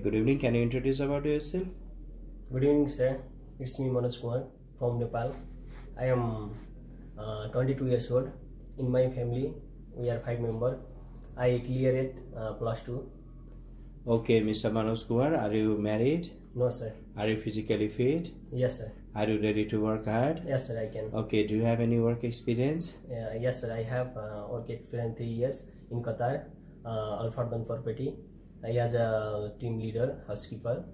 Good evening. Can you introduce about yourself? Good evening, sir. It's me Manoj Kunwar from Nepal. I am uh, 22 years old. In my family, we are five members. I cleared uh, plus two. Okay, Mr. Manoj Kunwar, are you married? No, sir. Are you physically fit? Yes, sir. Are you ready to work hard? Yes, sir. I can. Okay, do you have any work experience? Uh, yes, sir. I have uh, work experience three years in Qatar, uh, Al Fardan property. I as a team leader, housekeeper.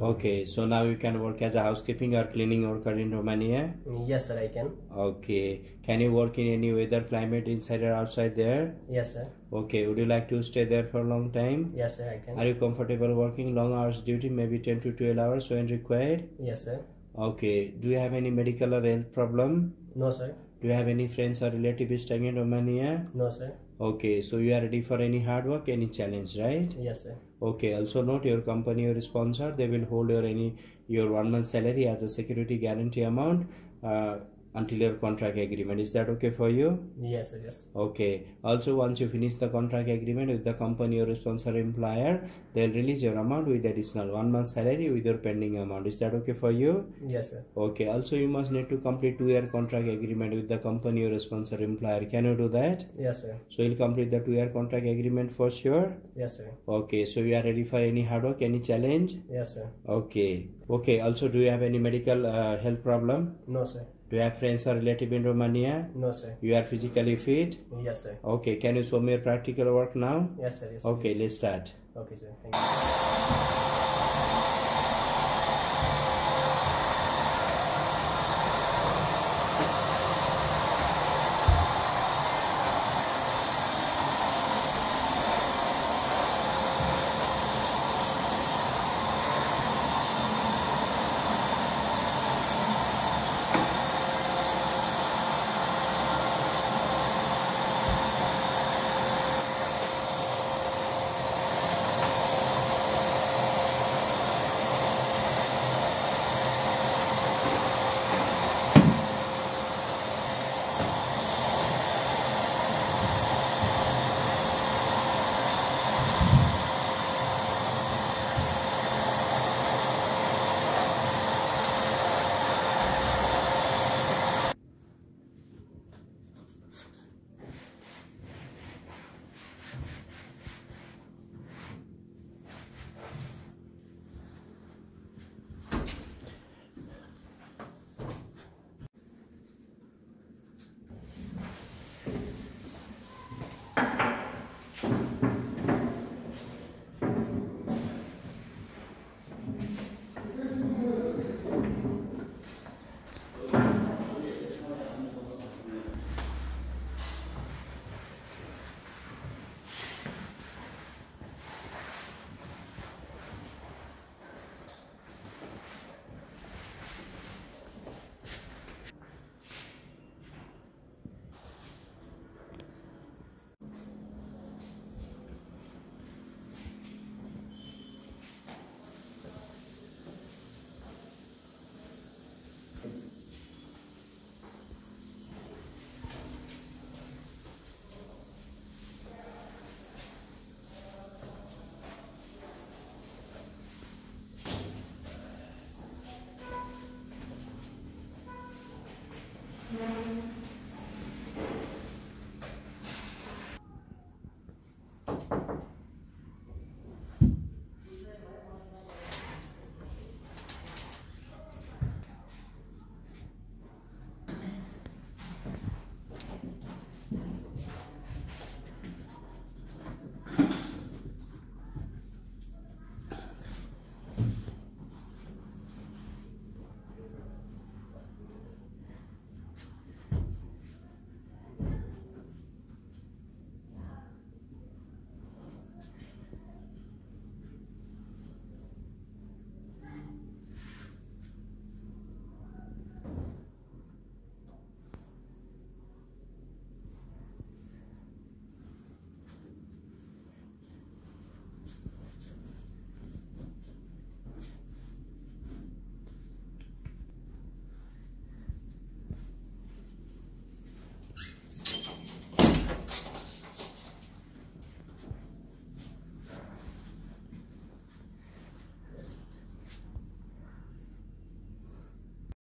Okay, so now you can work as a housekeeping or cleaning worker in Romania. Yes, sir. I can. Okay, can you work in any weather climate inside or outside there? Yes, sir. Okay, would you like to stay there for a long time? Yes, sir. I can. Are you comfortable working long hours duty, maybe 10 to 12 hours when required? Yes, sir. Okay, do you have any medical or health problem? No, sir. Do you have any friends or relatives staying in Romania? No, sir. Okay, so you are ready for any hard work, any challenge, right? Yes, sir. Okay, also note your company or sponsor, they will hold your any your one month salary as a security guarantee amount uh, until your contract agreement. Is that okay for you? Yes, sir. Yes. Okay. Also, once you finish the contract agreement with the company or sponsor employer, they'll release your amount with additional one month salary with your pending amount. Is that okay for you? Yes, sir. Okay. Also, you must need to complete two year contract agreement with the company or sponsor employer. Can you do that? Yes, sir. So you'll complete the two year contract agreement for sure. Yes, sir. Okay. So you are ready for any hard work, any challenge? Yes, sir. Okay. Okay. Also, do you have any medical uh, health problem? No, sir. Do you have friends or relatives in Romania? No, sir. You are physically fit? Yes, sir. Okay, can you show me your practical work now? Yes, sir. Yes. Okay, please. let's start. Okay, sir. Thank you. Yeah.